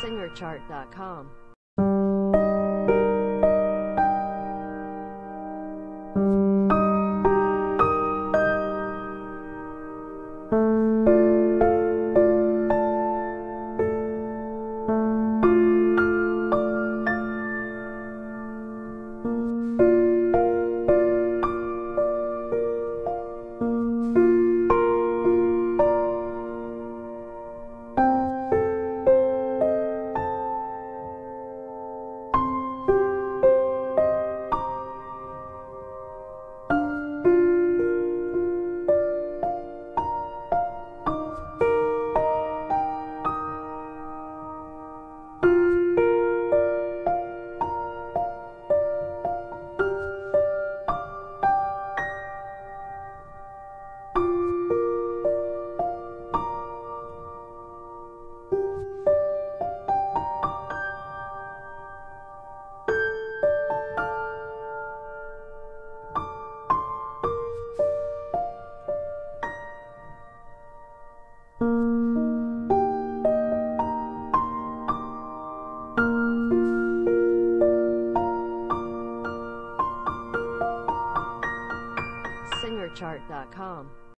SingerChart.com. SingerChart.com.